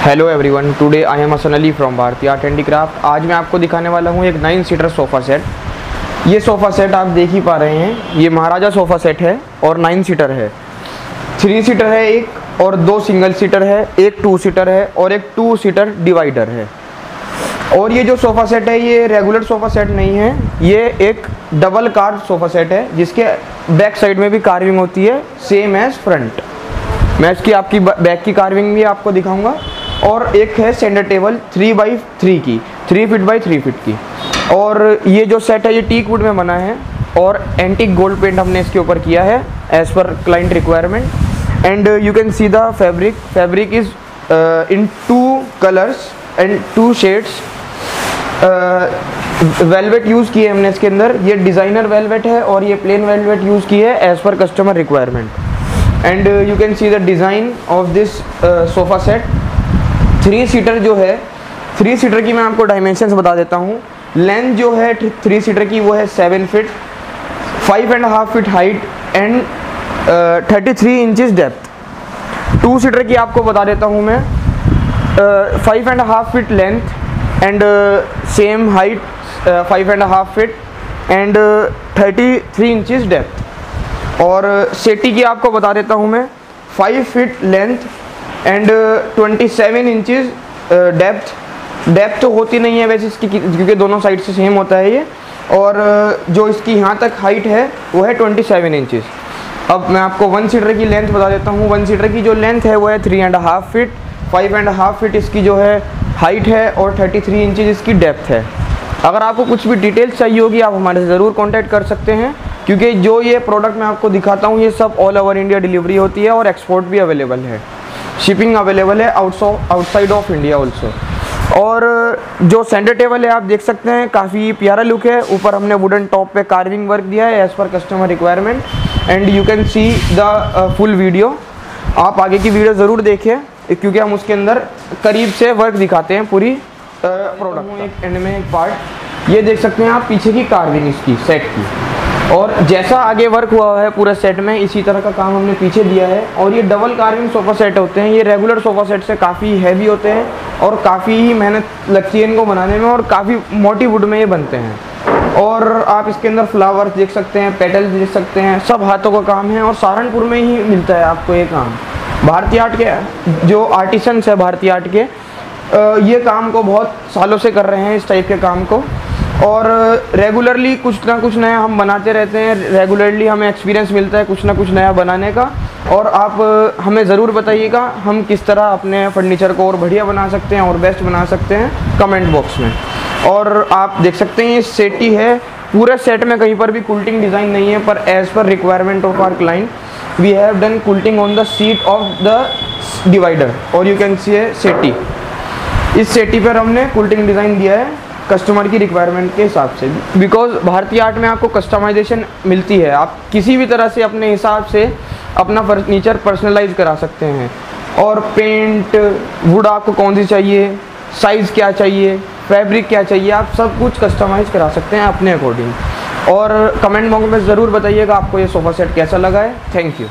Hello everyone today I am Hasan Ali from Bharatiya art and craft आज मैं आपको दिखाने वाला हूँ एक नाइन सीटर सोफ़ा सेट ये सोफ़ा सेट आप देख ही पा रहे हैं। ये महाराजा सोफ़ा सेट है और नाइन सीटर है। थ्री सीटर है एक और दो सिंगल सीटर है, एक टू सीटर है और एक टू सीटर डिवाइडर है। और ये जो सोफ़ा सेट है, ये रेगुलर सोफ़ा सेट नहीं है। ये एक डबल कार सोफ़ा सेट है, जिसके बैक साइड में भी कार्विंग होती है सेम एज फ्रंट मैं इसकी आपकी बैक की कार्विंग भी आपको दिखाऊँगा। और एक है centre table three by three की three feet by three feet की। और ये जो सेट है, ये टीक वुड में बना है और एंटिक गोल्ड पेंट हमने इसके ऊपर किया है as per client requirement and you can see the fabric fabric is in two colours and two shades velvet use किए हमने इसके अंदर। ये डिज़ाइनर वेलवेट है और ये प्लेन वेलवेट यूज़ की है as per customer requirement and you can see the design of this sofa set three seater जो है, थ्री सीटर की मैं आपको डायमेंशंस बता देता हूँ। लेंथ जो है थ्री सीटर की वो है seven feet five and half feet height and thirty three inches depth two seater की आपको बता देता हूँ मैं। Five and half feet length and same height five and half feet and thirty three inches depth और settee की आपको बता देता हूँ मैं। Five feet length and twenty seven inches depth depth तो होती नहीं है वैसे इसकी क्योंकि दोनों साइड से सेम होता है ये। और uh, जो इसकी यहाँ तक हाइट है वो है ट्वेंटी सेवन इंचज़ अब मैं आपको वन सीटर की लेंथ बता देता हूँ। वन सीटर की जो लेंथ है वो है three and half feet five and half feet इसकी जो है हाइट है और थर्टी थ्री इंचज़ इसकी डेप्थ है। अगर आपको कुछ भी डिटेल्स चाहिए होगी आप हमारे से ज़रूर कॉन्टैक्ट कर सकते हैं। क्योंकि जो ये प्रोडक्ट मैं आपको दिखाता हूँ ये सब ऑल ओवर इंडिया डिलीवरी होती है और एक्सपोर्ट भी अवेलेबल है। शिपिंग अवेलेबल है आउटसाइड ऑफ़ इंडिया ऑल्सो और जो सेंटर टेबल है आप देख सकते हैं काफ़ी प्यारा लुक है। ऊपर हमने वुडन टॉप पे कार्विंग वर्क दिया है as per customer requirement and you can see the full video आप आगे की वीडियो ज़रूर देखें क्योंकि हम उसके अंदर करीब से वर्क दिखाते हैं पूरी प्रोडक्ट uh, एंड में एक पार्ट ये देख सकते हैं आप पीछे की कार्विंग इसकी सेट की। और जैसा आगे वर्क हुआ है पूरा सेट में, इसी तरह का काम हमने पीछे दिया है। और ये डबल कार्विंग सोफ़ा सेट होते हैं। ये रेगुलर सोफ़ा सेट से काफ़ी हैवी होते हैं और काफ़ी ही मेहनत लगती है इनको बनाने में और काफ़ी मोटी वुड में ये बनते हैं। और आप इसके अंदर फ्लावर्स देख सकते हैं पेटल्स देख सकते हैं, सब हाथों का काम है और सहारनपुर में ही मिलता है आपको ये काम। भारतीय आर्ट के जो आर्टिसंस है भारतीय आर्ट के ये काम को बहुत सालों से कर रहे हैं, इस टाइप के काम को। और रेगुलरली कुछ ना कुछ नया हम बनाते रहते हैं। रेगुलरली हमें एक्सपीरियंस मिलता है कुछ ना कुछ नया बनाने का। और आप हमें ज़रूर बताइएगा हम किस तरह अपने फर्नीचर को और बढ़िया बना सकते हैं और बेस्ट बना सकते हैं कमेंट बॉक्स में। और आप देख सकते हैं ये सेटी है। पूरे सेट में कहीं पर भी कुल्टिंग डिज़ाइन नहीं है, पर as per requirement of our client we have done quilting on the seat of the divider और you can see a settee. इस सेटी पर हमने कुल्टिंग डिज़ाइन दिया है। कस्टमर की रिक्वायरमेंट के हिसाब से बिकॉज़ भारतीय आर्ट में आपको कस्टमाइजेशन मिलती है। आप किसी भी तरह से अपने हिसाब से अपना फर्नीचर पर्सनलाइज करा सकते हैं। और पेंट वुड आपको कौन सी चाहिए? साइज़ क्या चाहिए? फैब्रिक क्या चाहिए? आप सब कुछ कस्टमाइज़ करा सकते हैं अपने अकॉर्डिंग और कमेंट बॉक्स में ज़रूर बताइएगा आपको ये सोफ़ा सेट कैसा लगा है। Thank you